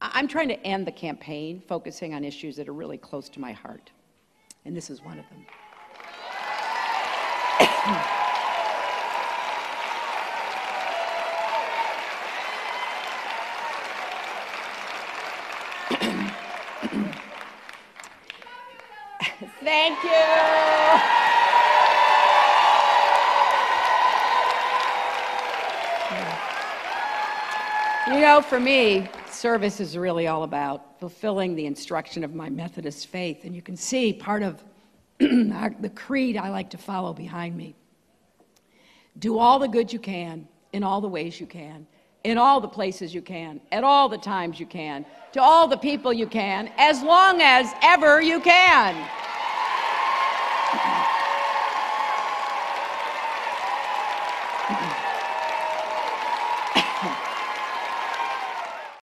I'm trying to end the campaign focusing on issues that are really close to my heart, and this is one of them. Thank you. You know, for me, service is really all about fulfilling the instruction of my Methodist faith. And you can see part of the creed I like to follow behind me. Do all the good you can, in all the ways you can, in all the places you can, at all the times you can, to all the people you can, as long as ever you can.